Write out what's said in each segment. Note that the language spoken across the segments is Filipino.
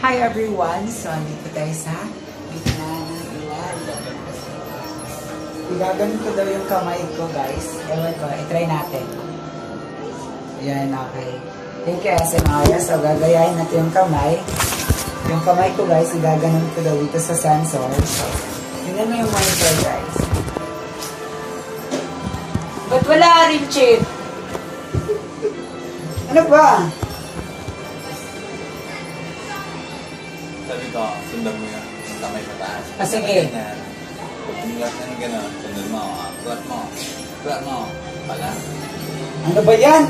Hi everyone! So, andito tayo sa gitna ng iwan. Igaganon ko daw yung kamay ko, guys. Ewan ko, itry natin. Yan, okay. Thank you, SMR. So, gagayahin natin yung kamay. Yung kamay ko, guys, igaganon ko daw dito sa sensor. So, tingnan mo yung monitor, guys. Ba't wala rin, Chip? Ano ba? Sabi ko, sundan mo yan. Yung kamay pataas. Ah, sige. Pumulat na ng gano'n. Sundan mo. ah. Flat mo. Flat mo. Pala. Ano ba yan?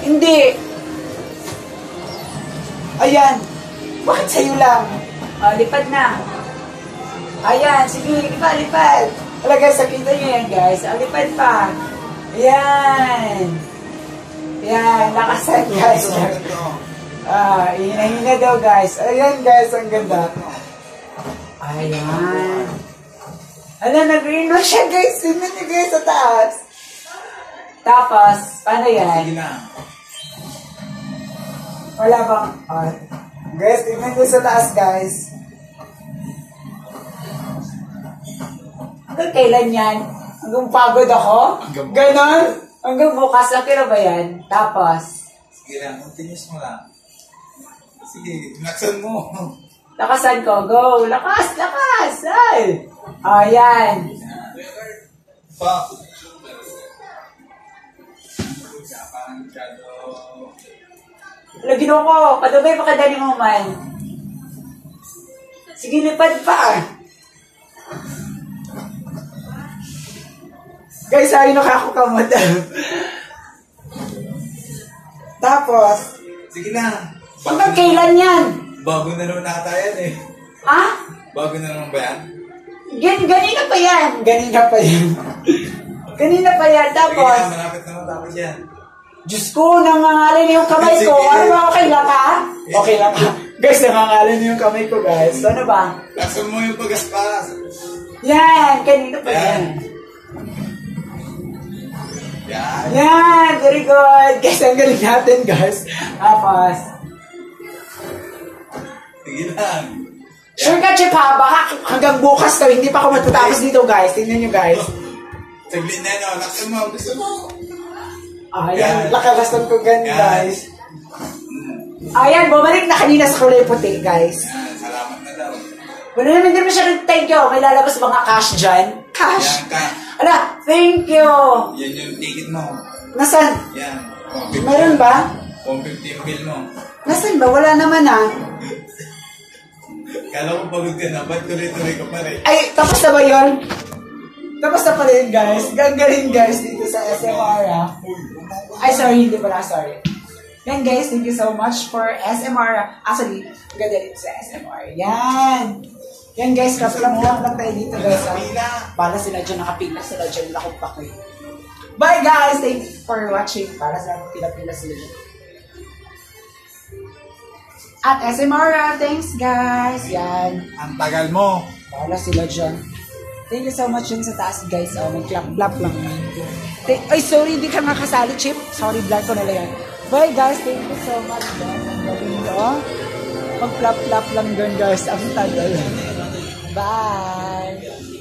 Hindi. Ayan. Bakit sa'yo lang? Oh, lipad na. Ayan, sige, lipad, lipad. Wala guys, nakita nyo yan guys. Oh, lipad pa. Ayan. Ayan, lakasan guys. Ah, hina-hina daw guys. Ayan guys, ang ganda. Ayan. Ano, nag-green na siya guys. Tingnan niyo guys sa taas. Tapos, paano yan? Sige na. Wala bang... Oh. Guys, tingnan niyo sa taas guys. Hanggang kailan yan? Hanggang pagod ako? Ganon? Hanggang bukas lang kira ba yan? Tapos, Sige lang. Continuous mo lang. Sige. Laksan mo. lakasan ko. Go! Lakas! Lakas! Ay! Oh, yan. Pa. Lagi na ko. Padabay pa kadali mo man. Sige, lipad pa. Guys, ayun nakakukamot. Tapos, Sige na. hanggang kailan yan? Bago na naman nata yan eh. Ha? Bago na naman ba yan? Gan ganina pa yan. Ganina pa yan. ganina pa yan. Sige na. Tapos, Malapit na matapos yan. Diyos ko, nangangalan na yung kamay ko. Ano ba, okay lang ka? Okay lang ka. Guys, nangangalan na yung kamay ko, guys. Ano ba? Laksan mo yung pagaspas. Yan, kanina pa yan. Yan. Yan. Yan, very good. Guys, ang galing natin, guys. Tapos, Sige lang. sure ka, Chip, ha? Baka hanggang bukas to, hindi pa ako matatapos dito, guys. Tingnan nyo, guys. Saglit na yun. oh. Laksan mo. Gusto mo. Ayan, Yan. lakalastan ko gan, Yan. guys. Ayan, bumalik na kanina sa kulay puti, guys. Yan. Salamat na daw. Wala naman din masyadong thank you. May lalabas mga cash dyan. Cash. Yan ka. You. Yan yung ticket mo. Nasaan? Yan. 50. Meron ba? 150 yung bill mo. Nasaan ba? Wala naman ah. Kala ko pagod ka na. Ba't tuloy-tuloy ka pa rin? Ay, tapos na ba yun? Tapos na pala yun, guys. Gagaling, guys, dito sa SMR, ah. Ay, sorry, hindi pala, sorry. Yan, guys, thank you so much for SMR. Actually, ganda dito sa SMR. Yan. Yan, guys, kapilang lang lang tayo dito, guys. Pila. Para sila dyan, nakapila sila dyan, nakumpak eh. Bye, guys! Thank you for watching. Para sa pila-pila sila dyan. At SMR, ah, thanks, guys. Yan. Ang tagal mo. Wala sila dyan. Thank you so much yun sa taas, guys. Oh, may clap blap lang. Thank- Ay, sorry, hindi ka nga kasali, Chip. Sorry, vlog ko nila yan. Bye, guys. Thank you so much, guys. Ang galing nyo. Mag-flap-flap lang dun, guys. Ang tagal. Bye.